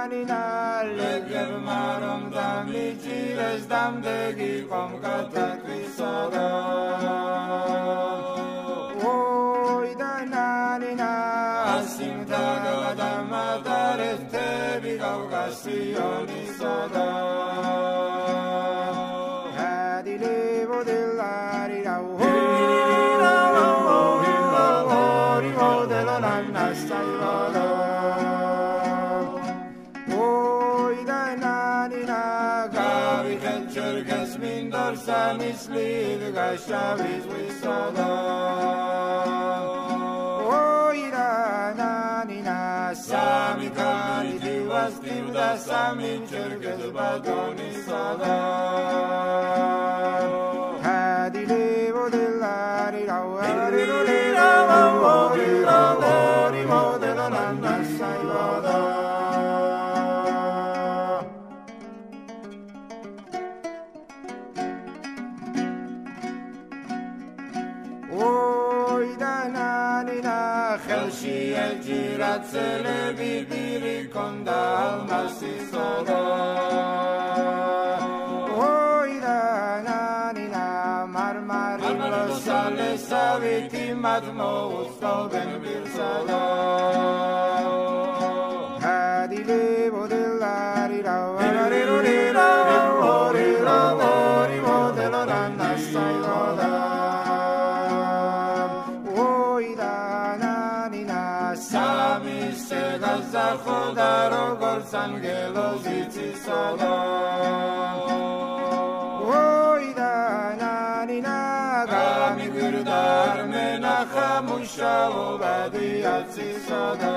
მანინა ლეგებმა რომ დამიჭირეს დამდეგი ყომ კატაკვისოდა ოიდან არინა ასიმთა გადამატარეს თები კავკასიონისოდა Hadi levo dell'aria, oh! Wisada oira nanina sami kali divas divda sami cherged badoni sada hadi levo dell'ari rau ari ro ხელში ეჯირა ცელები დიდი კონდა ალმასის ორო სალესავით იმად მოუწნობენ ბირსადა. გასცა ხოდა როგორც ანგელოზი ცისოდა ოიდა ნანინა გამიგვირდა მენახა მუშაობა დიაცისოდა